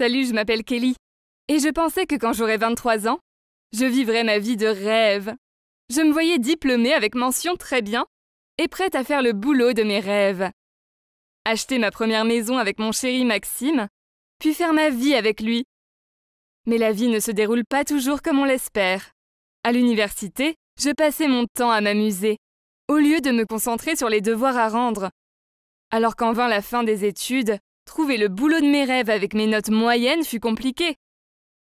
Salut, je m'appelle Kelly. Et je pensais que quand j'aurais 23 ans, je vivrais ma vie de rêve. Je me voyais diplômée avec mention très bien et prête à faire le boulot de mes rêves. Acheter ma première maison avec mon chéri Maxime, puis faire ma vie avec lui. Mais la vie ne se déroule pas toujours comme on l'espère. À l'université, je passais mon temps à m'amuser, au lieu de me concentrer sur les devoirs à rendre. Alors qu'en vint la fin des études, trouver le boulot de mes rêves avec mes notes moyennes fut compliqué.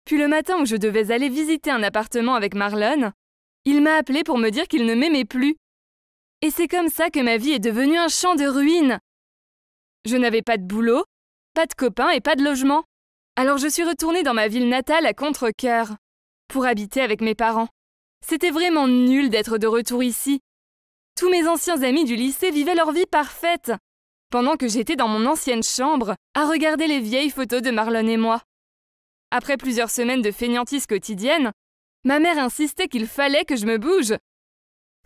Puis le matin où je devais aller visiter un appartement avec Marlon, il m'a appelé pour me dire qu'il ne m'aimait plus. Et c'est comme ça que ma vie est devenue un champ de ruines. Je n'avais pas de boulot, pas de copains et pas de logement. Alors je suis retournée dans ma ville natale à contre-cœur, pour habiter avec mes parents. C'était vraiment nul d'être de retour ici. Tous mes anciens amis du lycée vivaient leur vie parfaite, pendant que j'étais dans mon ancienne chambre à regarder les vieilles photos de Marlon et moi. Après plusieurs semaines de fainéantise quotidienne, ma mère insistait qu'il fallait que je me bouge.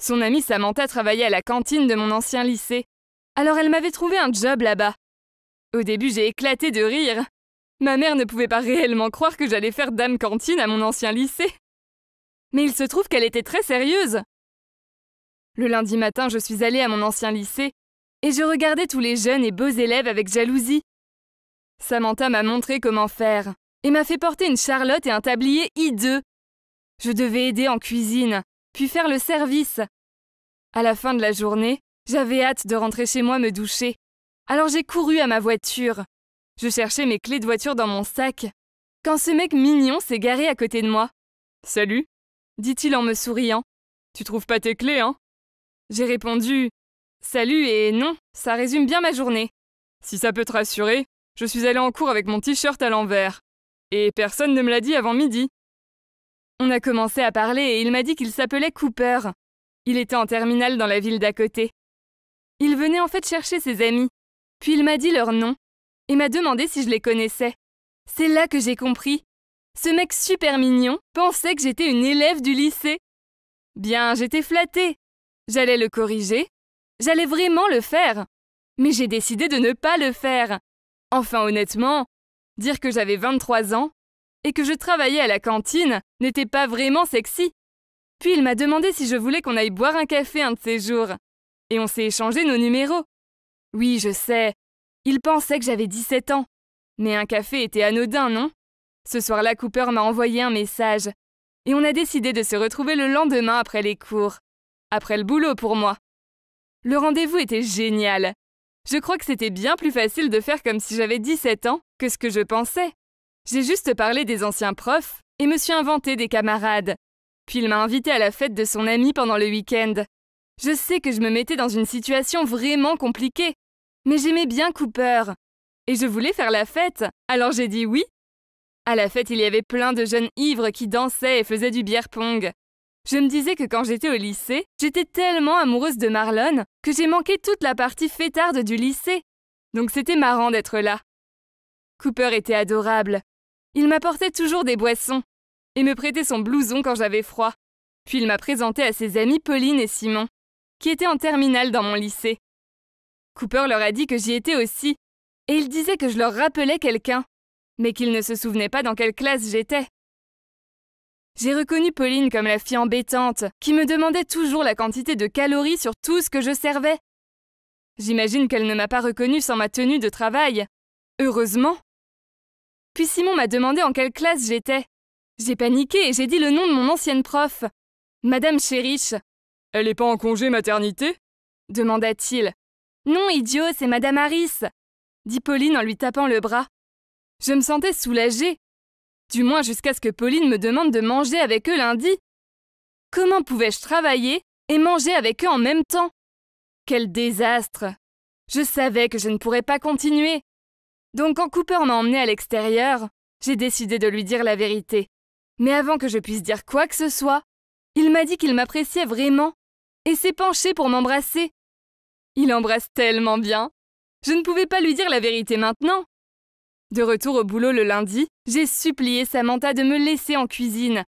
Son amie Samantha travaillait à la cantine de mon ancien lycée, alors elle m'avait trouvé un job là-bas. Au début, j'ai éclaté de rire. Ma mère ne pouvait pas réellement croire que j'allais faire dame cantine à mon ancien lycée. Mais il se trouve qu'elle était très sérieuse. Le lundi matin, je suis allée à mon ancien lycée et je regardais tous les jeunes et beaux élèves avec jalousie. Samantha m'a montré comment faire et m'a fait porter une charlotte et un tablier hideux. Je devais aider en cuisine, puis faire le service. À la fin de la journée, j'avais hâte de rentrer chez moi me doucher. Alors j'ai couru à ma voiture. Je cherchais mes clés de voiture dans mon sac. Quand ce mec mignon s'est garé à côté de moi. Salut, dit-il en me souriant. Tu trouves pas tes clés, hein? J'ai répondu Salut et non, ça résume bien ma journée. Si ça peut te rassurer, je suis allé en cours avec mon t-shirt à l'envers. Et personne ne me l'a dit avant midi. On a commencé à parler et il m'a dit qu'il s'appelait Cooper. Il était en terminale dans la ville d'à côté. Il venait en fait chercher ses amis. Puis il m'a dit leur nom et m'a demandé si je les connaissais. C'est là que j'ai compris. Ce mec super mignon pensait que j'étais une élève du lycée. Bien, j'étais flattée. J'allais le corriger. J'allais vraiment le faire. Mais j'ai décidé de ne pas le faire. Enfin, honnêtement, dire que j'avais 23 ans et que je travaillais à la cantine n'était pas vraiment sexy. Puis il m'a demandé si je voulais qu'on aille boire un café un de ces jours. Et on s'est échangé nos numéros. Oui, je sais. Il pensait que j'avais 17 ans. Mais un café était anodin, non? Ce soir-là, Cooper m'a envoyé un message. Et on a décidé de se retrouver le lendemain après les cours. Après le boulot pour moi. Le rendez-vous était génial. Je crois que c'était bien plus facile de faire comme si j'avais 17 ans que ce que je pensais. J'ai juste parlé des anciens profs et me suis inventé des camarades. Puis il m'a invité à la fête de son ami pendant le week-end. Je sais que je me mettais dans une situation vraiment compliquée, mais j'aimais bien Cooper. Et je voulais faire la fête, alors j'ai dit oui. À la fête, il y avait plein de jeunes ivres qui dansaient et faisaient du bière pong. Je me disais que quand j'étais au lycée, j'étais tellement amoureuse de Marlon que j'ai manqué toute la partie fêtarde du lycée. Donc c'était marrant d'être là. Cooper était adorable. Il m'apportait toujours des boissons et me prêtait son blouson quand j'avais froid. Puis il m'a présenté à ses amis Pauline et Simon, qui étaient en terminale dans mon lycée. Cooper leur a dit que j'y étais aussi, et il disait que je leur rappelais quelqu'un, mais qu'il ne se souvenait pas dans quelle classe j'étais. J'ai reconnu Pauline comme la fille embêtante, qui me demandait toujours la quantité de calories sur tout ce que je servais. J'imagine qu'elle ne m'a pas reconnue sans ma tenue de travail. Heureusement. Puis Simon m'a demandé en quelle classe j'étais. J'ai paniqué et j'ai dit le nom de mon ancienne prof. Madame Chérich. Elle n'est pas en congé maternité? demanda-t-il. Non, idiot, c'est Madame Harris, dit Pauline en lui tapant le bras. Je me sentais soulagée du moins jusqu'à ce que Pauline me demande de manger avec eux lundi. Comment pouvais-je travailler et manger avec eux en même temps? Quel désastre Je savais que je ne pourrais pas continuer. Donc quand Cooper m'a emmené à l'extérieur, j'ai décidé de lui dire la vérité. Mais avant que je puisse dire quoi que ce soit, il m'a dit qu'il m'appréciait vraiment et s'est penché pour m'embrasser. Il embrasse tellement bien. Je ne pouvais pas lui dire la vérité maintenant. De retour au boulot le lundi, j'ai supplié Samantha de me laisser en cuisine.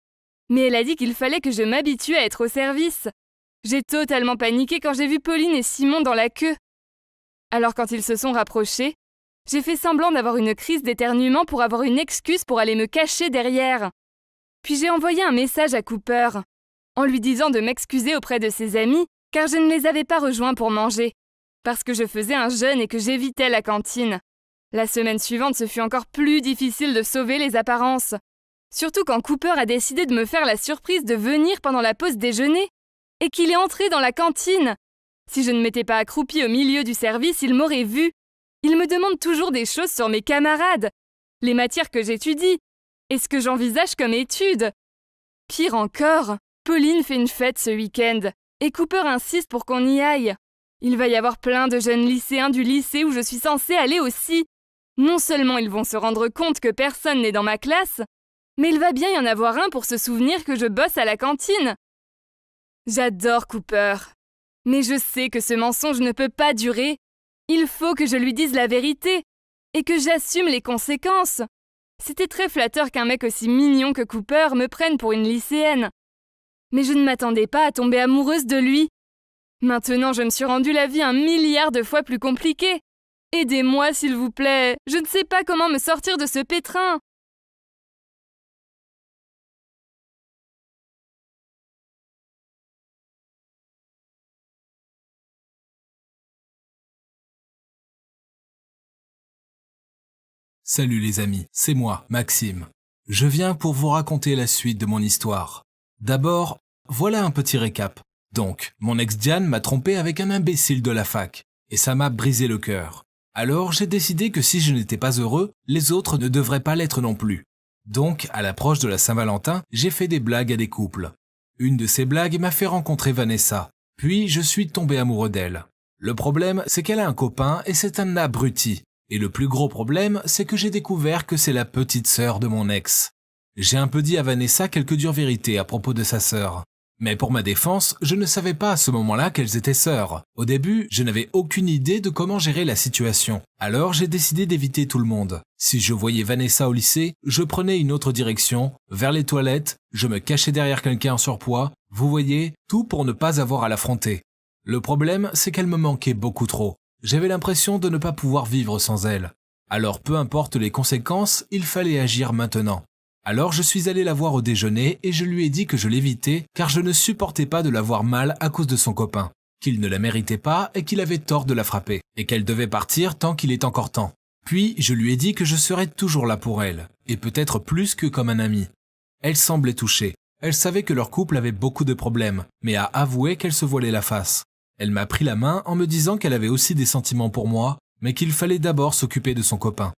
Mais elle a dit qu'il fallait que je m'habitue à être au service. J'ai totalement paniqué quand j'ai vu Pauline et Simon dans la queue. Alors quand ils se sont rapprochés, J'ai fait semblant d'avoir une crise d'éternuement pour avoir une excuse pour aller me cacher derrière. Puis j'ai envoyé un message à Cooper, en lui disant de m'excuser auprès de ses amis, car je ne les avais pas rejoints pour manger, parce que je faisais un jeûne et que j'évitais la cantine. La semaine suivante, ce fut encore plus difficile de sauver les apparences. Surtout quand Cooper a décidé de me faire la surprise de venir pendant la pause déjeuner, et qu'il est entré dans la cantine. Si je ne m'étais pas accroupi au milieu du service, il m'aurait vu. Il me demande toujours des choses sur mes camarades, les matières que j'étudie, et ce que j'envisage comme études. Pire encore, Pauline fait une fête ce week-end, et Cooper insiste pour qu'on y aille. Il va y avoir plein de jeunes lycéens du lycée où je suis censée aller aussi. Non seulement ils vont se rendre compte que personne n'est dans ma classe, mais il va bien y en avoir un pour se souvenir que je bosse à la cantine. J'adore Cooper. Mais je sais que ce mensonge ne peut pas durer. Il faut que je lui dise la vérité et que j'assume les conséquences. C'était très flatteur qu'un mec aussi mignon que Cooper me prenne pour une lycéenne. Mais je ne m'attendais pas à tomber amoureuse de lui. Maintenant, je me suis rendu la vie un milliard de fois plus compliquée. Aidez-moi, s'il vous plaît. Je ne sais pas comment me sortir de ce pétrin. Salut les amis, c'est moi, Maxime. Je viens pour vous raconter la suite de mon histoire. D'abord, voilà un petit récap. Donc, mon ex Diane m'a trompé avec un imbécile de la fac, et ça m'a brisé le cœur. Alors j'ai décidé que si je n'étais pas heureux, les autres ne devraient pas l'être non plus. Donc, à l'approche de la Saint-Valentin, j'ai fait des blagues à des couples. Une de ces blagues m'a fait rencontrer Vanessa, puis je suis tombé amoureux d'elle. Le problème, c'est qu'elle a un copain et c'est un abruti, et le plus gros problème, c'est que j'ai découvert que c'est la petite sœur de mon ex. J'ai un peu dit à Vanessa quelques dures vérités à propos de sa sœur. Mais pour ma défense, je ne savais pas à ce moment-là qu'elles étaient sœurs. Au début, je n'avais aucune idée de comment gérer la situation. Alors j'ai décidé d'éviter tout le monde. Si je voyais Vanessa au lycée, je prenais une autre direction, vers les toilettes, je me cachais derrière quelqu'un en surpoids, vous voyez, tout pour ne pas avoir à l'affronter. Le problème, c'est qu'elle me manquait beaucoup trop. J'avais l'impression de ne pas pouvoir vivre sans elle. Alors peu importe les conséquences, il fallait agir maintenant. Alors je suis allé la voir au déjeuner et je lui ai dit que je l'évitais car je ne supportais pas de la voir mal à cause de son copain, qu'il ne la méritait pas et qu'il avait tort de la frapper, et qu'elle devait partir tant qu'il est encore temps. Puis je lui ai dit que je serais toujours là pour elle, et peut-être plus que comme un ami. Elle semblait touchée. Elle savait que leur couple avait beaucoup de problèmes, mais a avoué qu'elle se voilait la face. Elle m'a pris la main en me disant qu'elle avait aussi des sentiments pour moi, mais qu'il fallait d'abord s'occuper de son copain.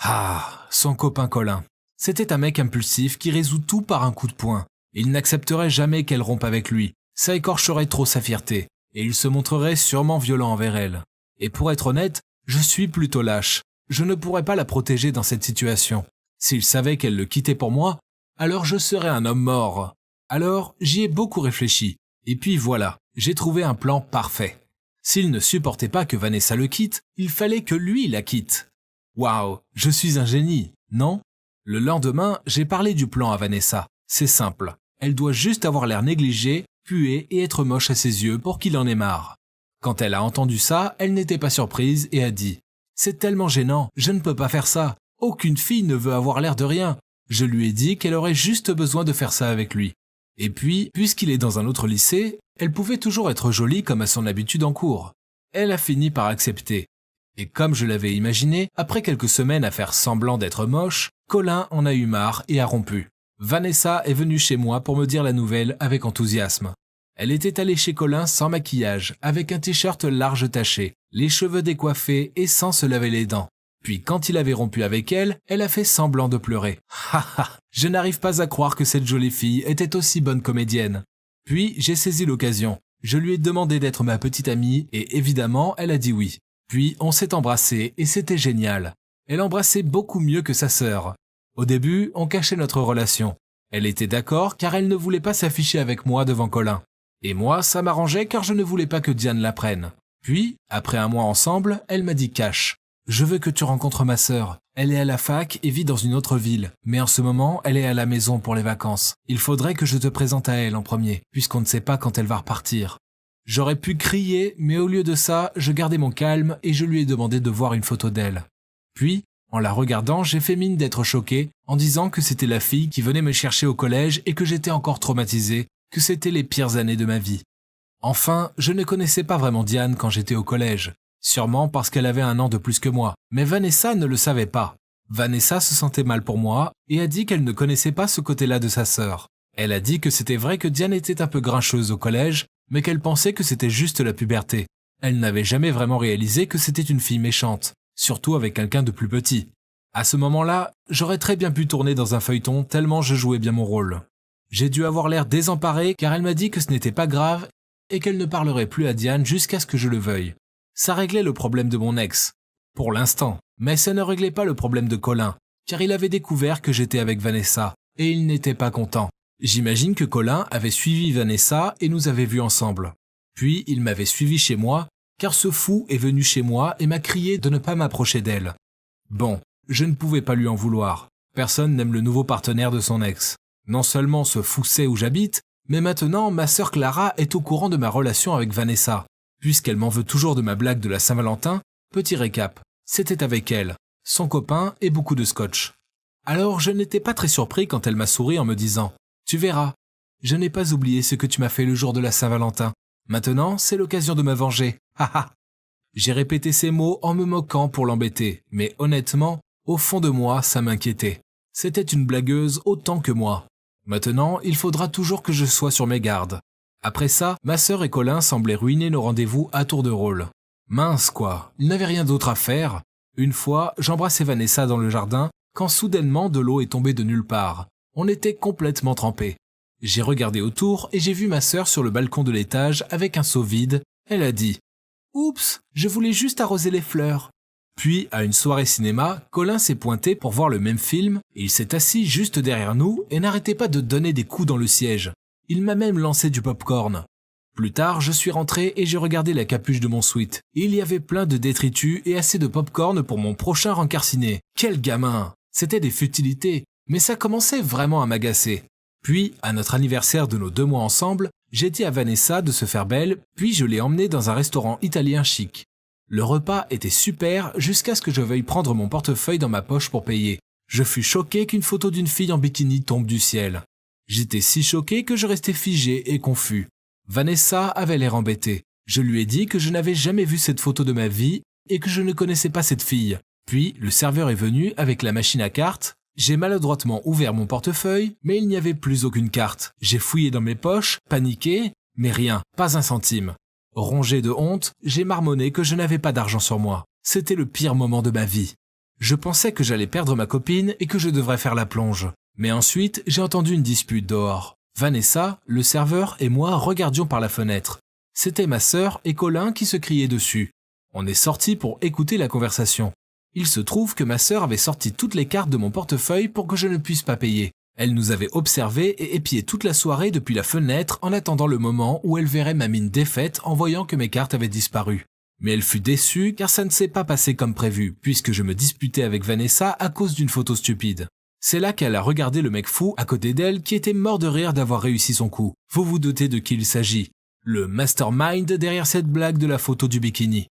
Ah, son copain Colin. C'était un mec impulsif qui résout tout par un coup de poing. Il n'accepterait jamais qu'elle rompe avec lui. Ça écorcherait trop sa fierté, et il se montrerait sûrement violent envers elle. Et pour être honnête, je suis plutôt lâche. Je ne pourrais pas la protéger dans cette situation. S'il savait qu'elle le quittait pour moi, alors je serais un homme mort. Alors j'y ai beaucoup réfléchi. Et puis voilà, j'ai trouvé un plan parfait. S'il ne supportait pas que Vanessa le quitte, il fallait que lui la quitte. Waouh, je suis un génie, non? Le lendemain, j'ai parlé du plan à Vanessa. C'est simple. Elle doit juste avoir l'air négligée, puer et être moche à ses yeux pour qu'il en ait marre. Quand elle a entendu ça, elle n'était pas surprise et a dit C'est tellement gênant, je ne peux pas faire ça. Aucune fille ne veut avoir l'air de rien. Je lui ai dit qu'elle aurait juste besoin de faire ça avec lui. Et puis, puisqu'il est dans un autre lycée, elle pouvait toujours être jolie comme à son habitude en cours. Elle a fini par accepter. Et comme je l'avais imaginé, après quelques semaines à faire semblant d'être moche, Colin en a eu marre et a rompu. Vanessa est venue chez moi pour me dire la nouvelle avec enthousiasme. Elle était allée chez Colin sans maquillage, avec un t-shirt large taché, les cheveux décoiffés et sans se laver les dents. Puis quand il avait rompu avec elle, elle a fait semblant de pleurer. Ha ha Je n'arrive pas à croire que cette jolie fille était aussi bonne comédienne. Puis j'ai saisi l'occasion. Je lui ai demandé d'être ma petite amie et évidemment elle a dit oui. Puis on s'est embrassé et c'était génial. Elle embrassait beaucoup mieux que sa sœur. Au début, on cachait notre relation. Elle était d'accord car elle ne voulait pas s'afficher avec moi devant Colin. Et moi, ça m'arrangeait car je ne voulais pas que Diane la prenne. Puis, après un mois ensemble, elle m'a dit cash. Je veux que tu rencontres ma sœur. Elle est à la fac et vit dans une autre ville, mais en ce moment, elle est à la maison pour les vacances. Il faudrait que je te présente à elle en premier, puisqu'on ne sait pas quand elle va repartir. J'aurais pu crier, mais au lieu de ça, je gardais mon calme et je lui ai demandé de voir une photo d'elle. Puis, en la regardant, j'ai fait mine d'être choqué en disant que c'était la fille qui venait me chercher au collège et que j'étais encore traumatisé, que c'était les pires années de ma vie. Enfin, je ne connaissais pas vraiment Diane quand j'étais au collège, sûrement parce qu'elle avait un an de plus que moi, mais Vanessa ne le savait pas. Vanessa se sentait mal pour moi et a dit qu'elle ne connaissait pas ce côté-là de sa sœur. Elle a dit que c'était vrai que Diane était un peu grincheuse au collège, mais qu'elle pensait que c'était juste la puberté. Elle n'avait jamais vraiment réalisé que c'était une fille méchante, surtout avec quelqu'un de plus petit. À ce moment-là, j'aurais très bien pu tourner dans un feuilleton tellement je jouais bien mon rôle. J'ai dû avoir l'air désemparé car elle m'a dit que ce n'était pas grave et qu'elle ne parlerait plus à Diane jusqu'à ce que je le veuille. Ça réglait le problème de mon ex. Pour l'instant. Mais ça ne réglait pas le problème de Colin, car il avait découvert que j'étais avec Vanessa, et il n'était pas content. J'imagine que Colin avait suivi Vanessa et nous avait vus ensemble. Puis il m'avait suivi chez moi, car ce fou est venu chez moi et m'a crié de ne pas m'approcher d'elle. Bon, je ne pouvais pas lui en vouloir. Personne n'aime le nouveau partenaire de son ex. Non seulement ce fou sait où j'habite, mais maintenant ma sœur Clara est au courant de ma relation avec Vanessa. Puisqu'elle m'en veut toujours de ma blague de la Saint-Valentin, petit récap, c'était avec elle, son copain et beaucoup de scotch. Alors je n'étais pas très surpris quand elle m'a souri en me disant Tu verras, je n'ai pas oublié ce que tu m'as fait le jour de la Saint-Valentin. Maintenant, c'est l'occasion de me venger. J'ai répété ces mots en me moquant pour l'embêter, mais honnêtement, au fond de moi, ça m'inquiétait. C'était une blagueuse autant que moi. Maintenant, il faudra toujours que je sois sur mes gardes. Après ça, ma sœur et Colin semblaient ruiner nos rendez-vous à tour de rôle. Mince quoi, il n'avait rien d'autre à faire. Une fois, j'embrassais Vanessa dans le jardin, quand soudainement de l'eau est tombée de nulle part. On était complètement trempés. J'ai regardé autour et j'ai vu ma sœur sur le balcon de l'étage avec un seau vide. Elle a dit Oups, je voulais juste arroser les fleurs. Puis, à une soirée cinéma, Colin s'est pointé pour voir le même film, il s'est assis juste derrière nous et n'arrêtait pas de donner des coups dans le siège. Il m'a même lancé du popcorn. Plus tard, je suis rentré et j'ai regardé la capuche de mon suite. Il y avait plein de détritus et assez de popcorn pour mon prochain rencarciné. Quel gamin C'était des futilités, mais ça commençait vraiment à m'agacer. Puis, à notre anniversaire de nos deux mois ensemble, j'ai dit à Vanessa de se faire belle, puis je l'ai emmenée dans un restaurant italien chic. Le repas était super jusqu'à ce que je veuille prendre mon portefeuille dans ma poche pour payer. Je fus choqué qu'une photo d'une fille en bikini tombe du ciel. J'étais si choqué que je restais figé et confus. Vanessa avait l'air embêtée. Je lui ai dit que je n'avais jamais vu cette photo de ma vie et que je ne connaissais pas cette fille. Puis le serveur est venu avec la machine à cartes. J'ai maladroitement ouvert mon portefeuille, mais il n'y avait plus aucune carte. J'ai fouillé dans mes poches, paniqué, mais rien, pas un centime. Rongé de honte, j'ai marmonné que je n'avais pas d'argent sur moi. C'était le pire moment de ma vie. Je pensais que j'allais perdre ma copine et que je devrais faire la plonge. Mais ensuite, j'ai entendu une dispute dehors. Vanessa, le serveur et moi regardions par la fenêtre. C'était ma sœur et Colin qui se criaient dessus. On est sorti pour écouter la conversation. Il se trouve que ma sœur avait sorti toutes les cartes de mon portefeuille pour que je ne puisse pas payer. Elle nous avait observés et épiés toute la soirée depuis la fenêtre en attendant le moment où elle verrait ma mine défaite en voyant que mes cartes avaient disparu. Mais elle fut déçue car ça ne s'est pas passé comme prévu, puisque je me disputais avec Vanessa à cause d'une photo stupide. C'est là qu'elle a regardé le mec fou à côté d'elle qui était mort de rire d'avoir réussi son coup. Vous vous doutez de qui il s'agit. Le mastermind derrière cette blague de la photo du bikini.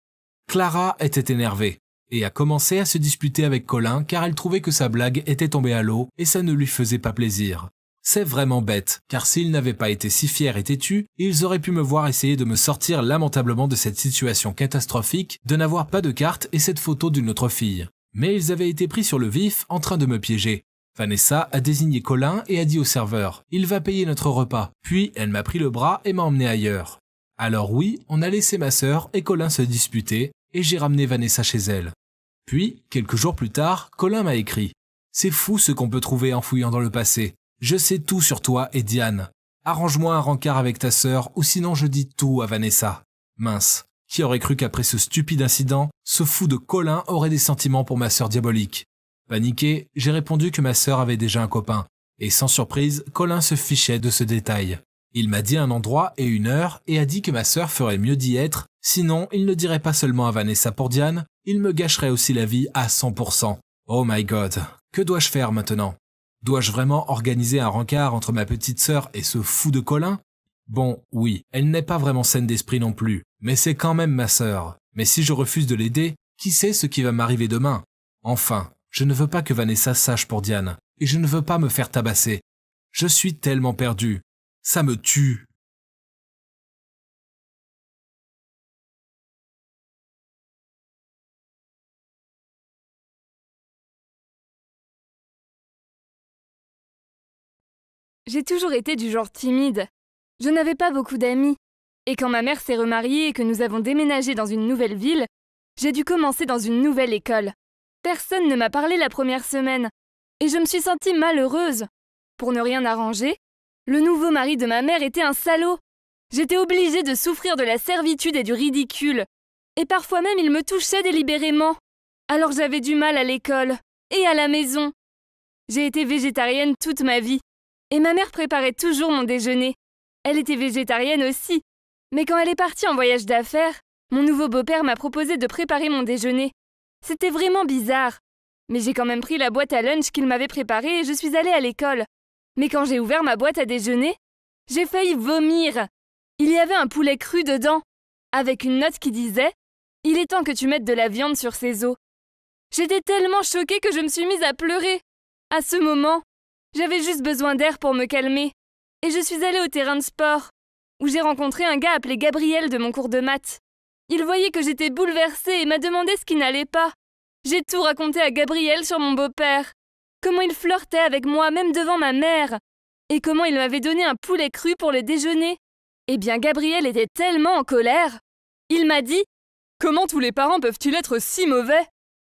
Clara était énervée et a commencé à se disputer avec Colin car elle trouvait que sa blague était tombée à l'eau et ça ne lui faisait pas plaisir. C'est vraiment bête, car s'ils n'avaient pas été si fiers et têtus, ils auraient pu me voir essayer de me sortir lamentablement de cette situation catastrophique de n'avoir pas de carte et cette photo d'une autre fille. Mais ils avaient été pris sur le vif en train de me piéger. Vanessa a désigné Colin et a dit au serveur Il va payer notre repas. Puis elle m'a pris le bras et m'a emmené ailleurs. Alors oui, on a laissé ma sœur et Colin se disputer, et j'ai ramené Vanessa chez elle. Puis, quelques jours plus tard, Colin m'a écrit. C'est fou ce qu'on peut trouver en fouillant dans le passé. Je sais tout sur toi et Diane. Arrange-moi un rencard avec ta sœur ou sinon je dis tout à Vanessa. Mince. Qui aurait cru qu'après ce stupide incident, ce fou de Colin aurait des sentiments pour ma sœur diabolique? Paniqué, j'ai répondu que ma sœur avait déjà un copain. Et sans surprise, Colin se fichait de ce détail. Il m'a dit un endroit et une heure et a dit que ma sœur ferait mieux d'y être, sinon il ne dirait pas seulement à Vanessa pour Diane, il me gâcherait aussi la vie à 100%. Oh my god, que dois-je faire maintenant? Dois-je vraiment organiser un rencard entre ma petite sœur et ce fou de Colin? Bon, oui, elle n'est pas vraiment saine d'esprit non plus, mais c'est quand même ma sœur. Mais si je refuse de l'aider, qui sait ce qui va m'arriver demain? Enfin, je ne veux pas que Vanessa sache pour Diane, et je ne veux pas me faire tabasser. Je suis tellement perdu. Ça me tue. J'ai toujours été du genre timide. Je n'avais pas beaucoup d'amis. Et quand ma mère s'est remariée et que nous avons déménagé dans une nouvelle ville, j'ai dû commencer dans une nouvelle école. Personne ne m'a parlé la première semaine. Et je me suis sentie malheureuse. Pour ne rien arranger, le nouveau mari de ma mère était un salaud. J'étais obligée de souffrir de la servitude et du ridicule. Et parfois même il me touchait délibérément. Alors j'avais du mal à l'école et à la maison. J'ai été végétarienne toute ma vie. Et ma mère préparait toujours mon déjeuner. Elle était végétarienne aussi. Mais quand elle est partie en voyage d'affaires, mon nouveau beau-père m'a proposé de préparer mon déjeuner. C'était vraiment bizarre. Mais j'ai quand même pris la boîte à lunch qu'il m'avait préparée et je suis allée à l'école. Mais quand j'ai ouvert ma boîte à déjeuner, j'ai failli vomir. Il y avait un poulet cru dedans, avec une note qui disait Il est temps que tu mettes de la viande sur ces os. J'étais tellement choquée que je me suis mise à pleurer. À ce moment, j'avais juste besoin d'air pour me calmer. Et je suis allée au terrain de sport, où j'ai rencontré un gars appelé Gabriel de mon cours de maths. Il voyait que j'étais bouleversée et m'a demandé ce qui n'allait pas. J'ai tout raconté à Gabriel sur mon beau-père. Comment il flirtait avec moi même devant ma mère. Et comment il m'avait donné un poulet cru pour le déjeuner. Eh bien, Gabriel était tellement en colère. Il m'a dit Comment tous les parents peuvent-ils être si mauvais?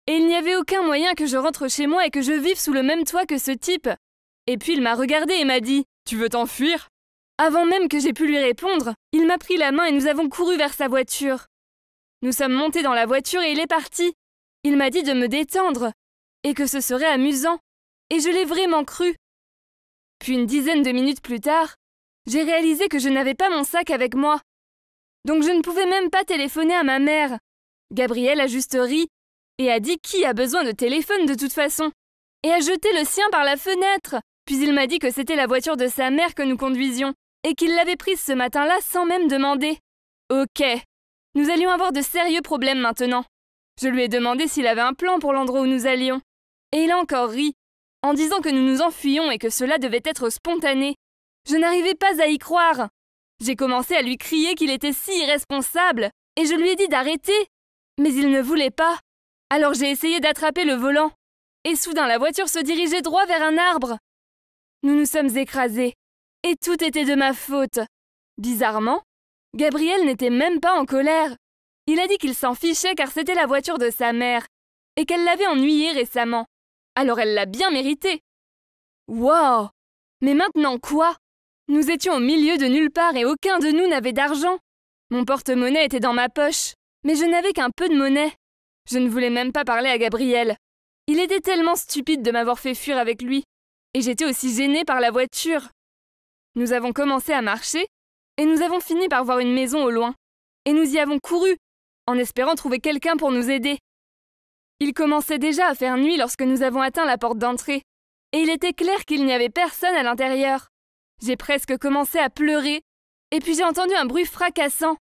Et il n'y avait aucun moyen que je rentre chez moi et que je vive sous le même toit que ce type. Et puis il m'a regardé et m'a dit Tu veux t'enfuir? Avant même que j'aie pu lui répondre, il m'a pris la main et nous avons couru vers sa voiture. Nous sommes montés dans la voiture et il est parti. Il m'a dit de me détendre et que ce serait amusant. Et je l'ai vraiment cru. Puis une dizaine de minutes plus tard, j'ai réalisé que je n'avais pas mon sac avec moi. Donc je ne pouvais même pas téléphoner à ma mère. Gabriel a juste ri et a dit qui a besoin de téléphone de toute façon et a jeté le sien par la fenêtre. Puis il m'a dit que c'était la voiture de sa mère que nous conduisions, et qu'il l'avait prise ce matin-là sans même demander. Ok. Nous allions avoir de sérieux problèmes maintenant. Je lui ai demandé s'il avait un plan pour l'endroit où nous allions. Et il a encore ri, en disant que nous nous enfuyions et que cela devait être spontané. Je n'arrivais pas à y croire. J'ai commencé à lui crier qu'il était si irresponsable, et je lui ai dit d'arrêter. Mais il ne voulait pas. Alors j'ai essayé d'attraper le volant. Et soudain la voiture se dirigeait droit vers un arbre. Nous nous sommes écrasés. Et tout était de ma faute. Bizarrement, Gabriel n'était même pas en colère. Il a dit qu'il s'en fichait car c'était la voiture de sa mère, et qu'elle l'avait ennuyé récemment. Alors elle l'a bien mérité. Wow Mais maintenant quoi? Nous étions au milieu de nulle part et aucun de nous n'avait d'argent. Mon porte-monnaie était dans ma poche, mais je n'avais qu'un peu de monnaie. Je ne voulais même pas parler à Gabriel. Il était tellement stupide de m'avoir fait fuir avec lui et j'étais aussi gênée par la voiture. Nous avons commencé à marcher, et nous avons fini par voir une maison au loin, et nous y avons couru, en espérant trouver quelqu'un pour nous aider. Il commençait déjà à faire nuit lorsque nous avons atteint la porte d'entrée, et il était clair qu'il n'y avait personne à l'intérieur. J'ai presque commencé à pleurer, et puis j'ai entendu un bruit fracassant.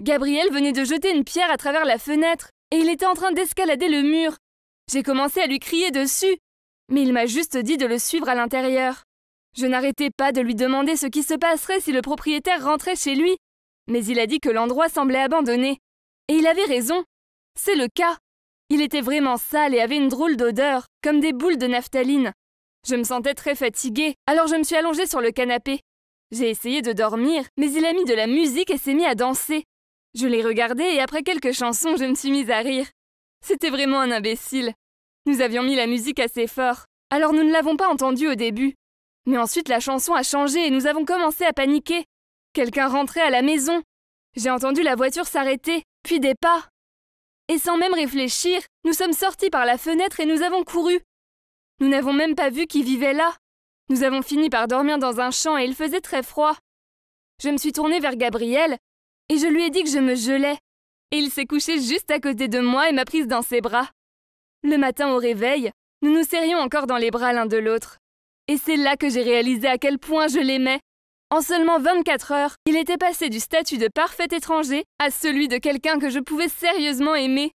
Gabriel venait de jeter une pierre à travers la fenêtre, et il était en train d'escalader le mur. J'ai commencé à lui crier dessus, mais il m'a juste dit de le suivre à l'intérieur. Je n'arrêtais pas de lui demander ce qui se passerait si le propriétaire rentrait chez lui, mais il a dit que l'endroit semblait abandonné. Et il avait raison. C'est le cas. Il était vraiment sale et avait une drôle d'odeur, comme des boules de naphtaline. Je me sentais très fatiguée, alors je me suis allongée sur le canapé. J'ai essayé de dormir, mais il a mis de la musique et s'est mis à danser. Je l'ai regardé et après quelques chansons, je me suis mise à rire. C'était vraiment un imbécile. Nous avions mis la musique assez fort, alors nous ne l'avons pas entendue au début. Mais ensuite la chanson a changé et nous avons commencé à paniquer. Quelqu'un rentrait à la maison. J'ai entendu la voiture s'arrêter, puis des pas. Et sans même réfléchir, nous sommes sortis par la fenêtre et nous avons couru. Nous n'avons même pas vu qui vivait là. Nous avons fini par dormir dans un champ et il faisait très froid. Je me suis tournée vers Gabriel et je lui ai dit que je me gelais. Et il s'est couché juste à côté de moi et m'a prise dans ses bras. Le matin au réveil, nous nous serrions encore dans les bras l'un de l'autre. Et c'est là que j'ai réalisé à quel point je l'aimais. En seulement 24 heures, il était passé du statut de parfait étranger à celui de quelqu'un que je pouvais sérieusement aimer.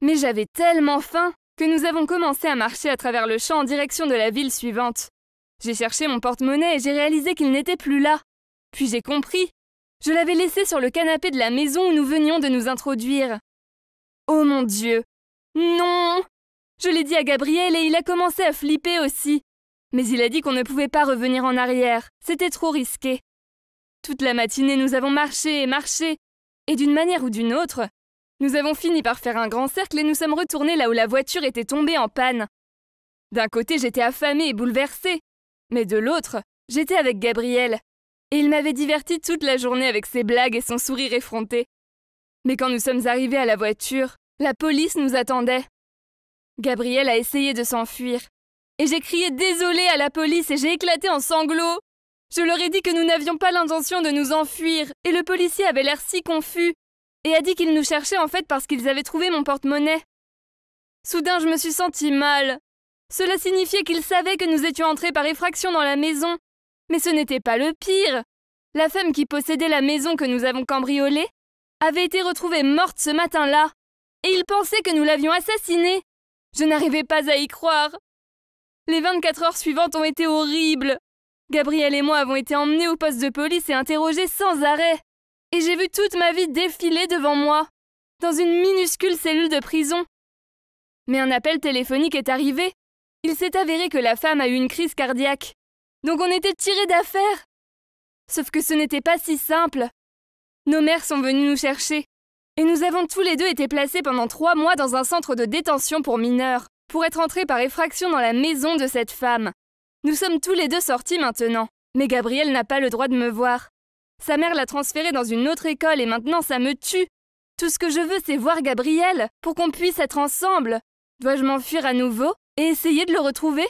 Mais j'avais tellement faim. que nous avons commencé à marcher à travers le champ en direction de la ville suivante. J'ai cherché mon porte-monnaie et j'ai réalisé qu'il n'était plus là. Puis j'ai compris. Je l'avais laissé sur le canapé de la maison où nous venions de nous introduire. Oh mon Dieu Non Je l'ai dit à Gabriel et il a commencé à flipper aussi. Mais il a dit qu'on ne pouvait pas revenir en arrière. C'était trop risqué. Toute la matinée, nous avons marché et marché. Et d'une manière ou d'une autre, nous avons fini par faire un grand cercle et nous sommes retournés là où la voiture était tombée en panne. D'un côté, j'étais affamée et bouleversée. Mais de l'autre, j'étais avec Gabriel. Et il m'avait diverti toute la journée avec ses blagues et son sourire effronté. Mais quand nous sommes arrivés à la voiture, la police nous attendait. Gabriel a essayé de s'enfuir. Et j'ai crié désolé à la police et j'ai éclaté en sanglots. Je leur ai dit que nous n'avions pas l'intention de nous enfuir, et le policier avait l'air si confus, et a dit qu'il nous cherchait en fait parce qu'ils avaient trouvé mon porte-monnaie. Soudain, je me suis sentie mal. Cela signifiait qu'ils savaient que nous étions entrés par effraction dans la maison. Mais ce n'était pas le pire. La femme qui possédait la maison que nous avons cambriolée avait été retrouvée morte ce matin-là, et ils pensaient que nous l'avions assassinée. Je n'arrivais pas à y croire. Les 24 heures suivantes ont été horribles. Gabriel et moi avons été emmenés au poste de police et interrogés sans arrêt. Et j'ai vu toute ma vie défiler devant moi, dans une minuscule cellule de prison. Mais un appel téléphonique est arrivé. Il s'est avéré que la femme a eu une crise cardiaque. Donc on était tirés d'affaire. Sauf que ce n'était pas si simple. Nos mères sont venues nous chercher. Et nous avons tous les deux été placés pendant trois mois dans un centre de détention pour mineurs, pour être entrés par effraction dans la maison de cette femme. Nous sommes tous les deux sortis maintenant, mais Gabriel n'a pas le droit de me voir. Sa mère l'a transféré dans une autre école et maintenant ça me tue. Tout ce que je veux, c'est voir Gabriel, pour qu'on puisse être ensemble. Dois-je m'enfuir à nouveau et essayer de le retrouver?